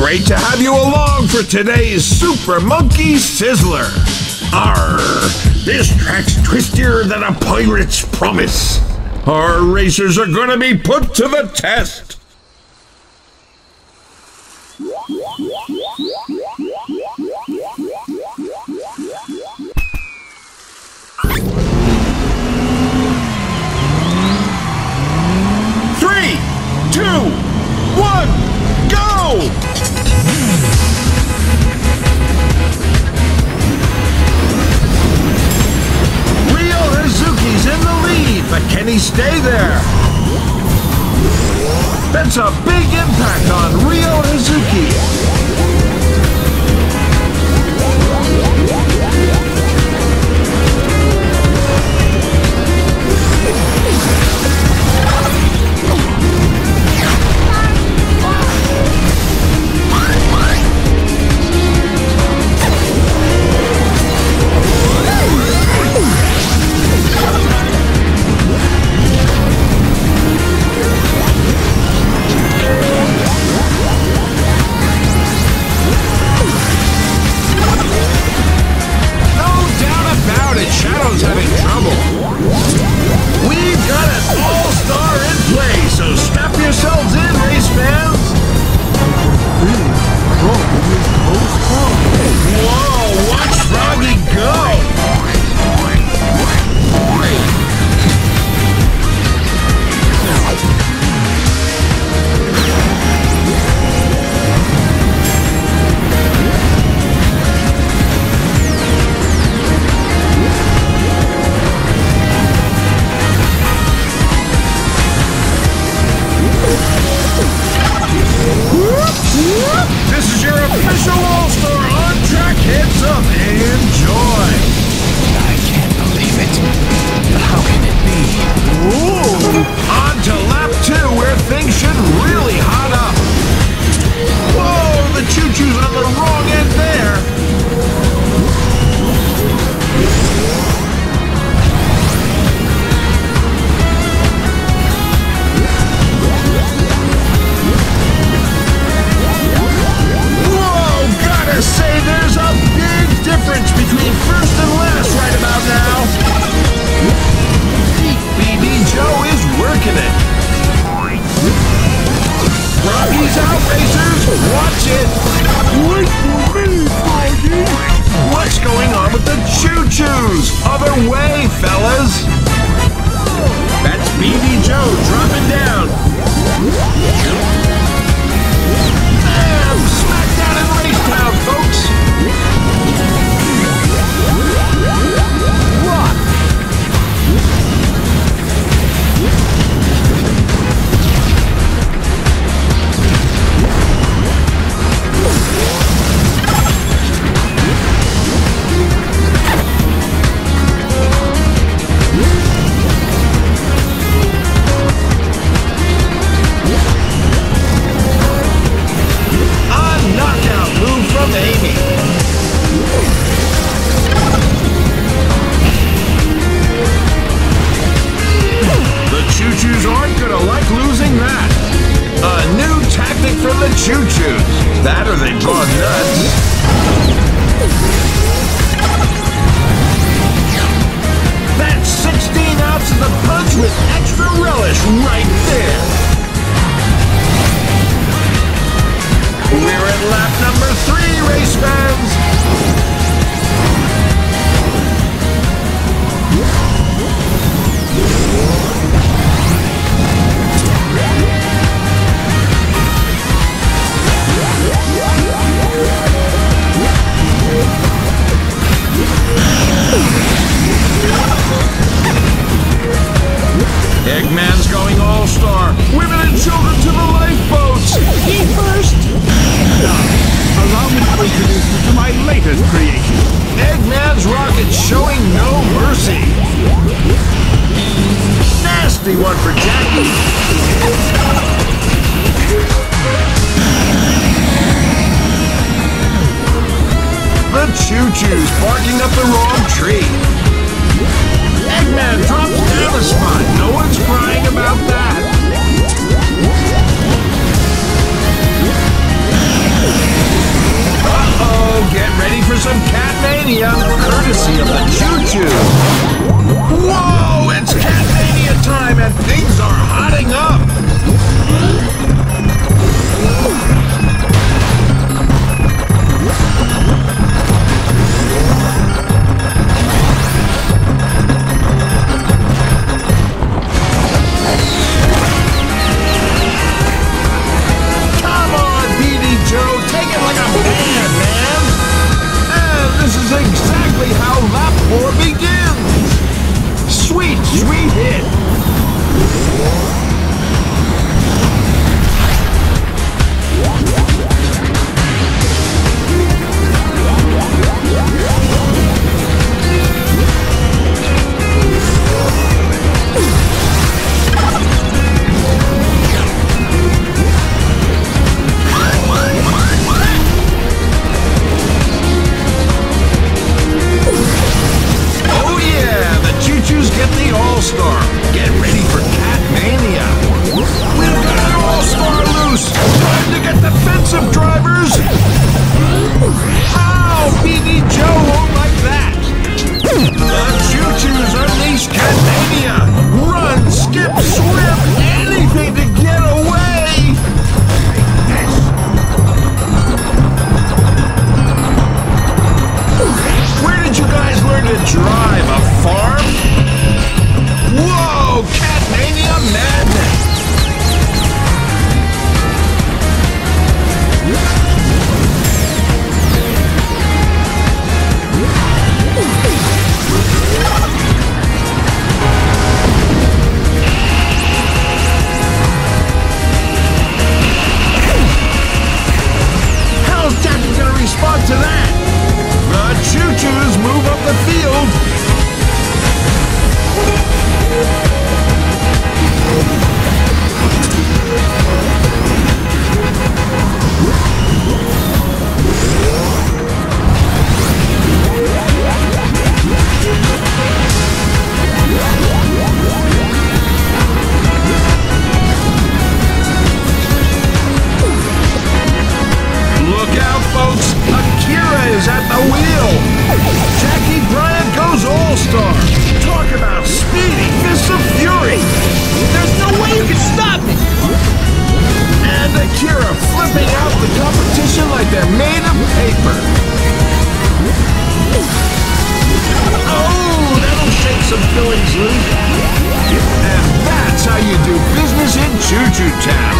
great to have you along for today's Super Monkey Sizzler. Arr, this track's twistier than a pirate's promise. Our racers are gonna be put to the test. Stay there! That's a big impact on Ryo Hazuki! other way, fellas! That's BD Joe dropping down. ChuChu's barking up the wrong tree. Eggman dropped Talisman. No one's crying about that. Uh-oh, get ready for some cat mania, courtesy of the ChuChu. Whoa, it's cat mania time and things are hotting up. Akira flipping out the competition like they're made of paper. Oh, that'll shake some fillings loose. And that's how you do business in Choo Choo Town.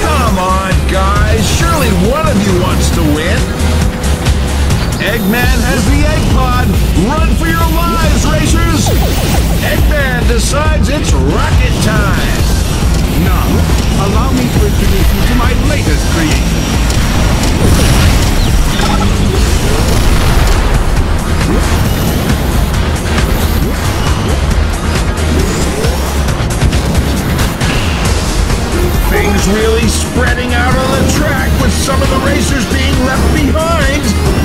Come on, guys. Surely one of you wants to win. Eggman has the egg pod. Run for your lives, racers! Eggman decides it's rocket time. Now, allow me to introduce you to my latest creation. Things really spreading out on the track with some of the racers being left behind.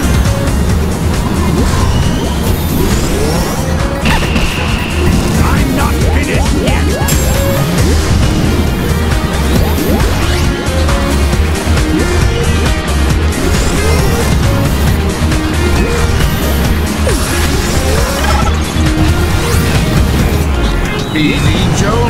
Billy Joe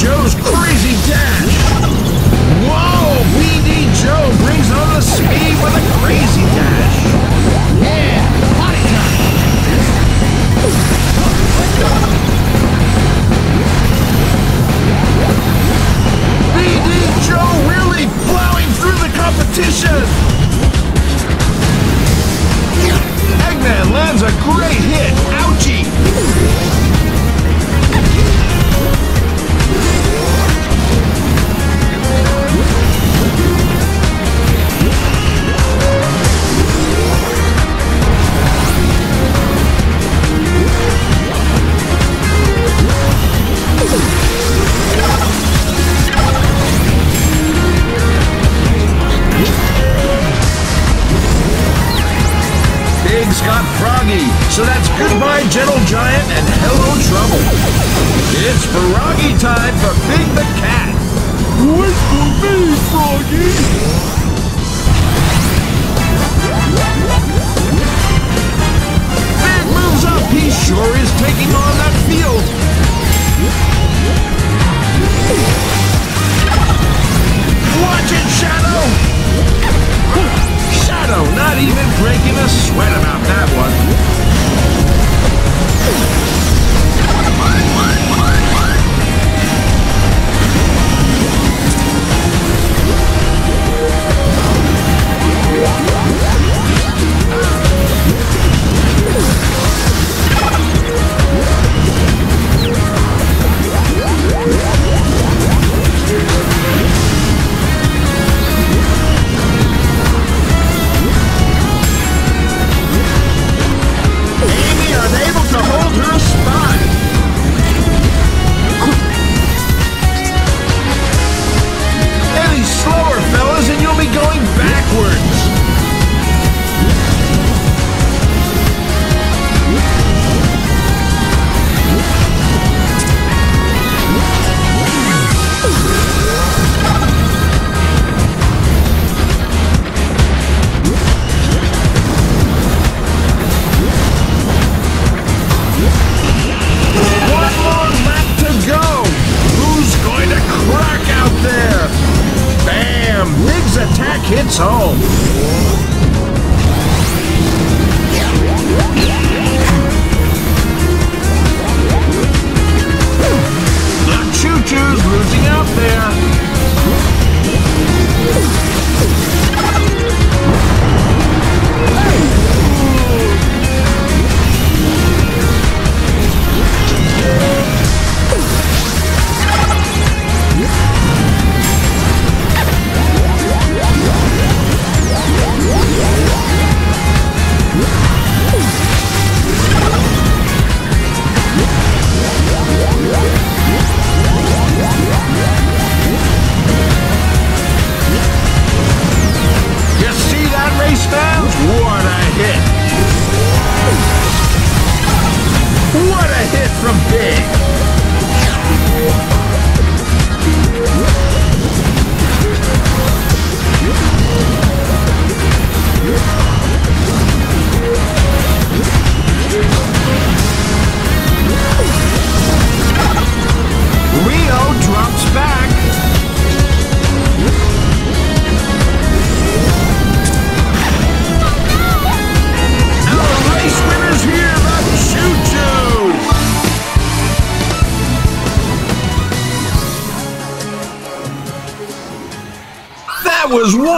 Joe's crazy dash. Whoa, BD Joe brings on the speed with a crazy dash. Yeah, party time. BD Joe really plowing through the competition. Eggman lands a great hit. Ouchie. So that's goodbye, Gentle Giant, and hello, Trouble. It's Froggy time for Big the Cat. Wait for me, Froggy! Big moves up. He sure is taking on that field. Watch it, Shadow. Shadow not even breaking a sweat about that one.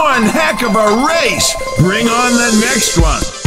One heck of a race! Bring on the next one!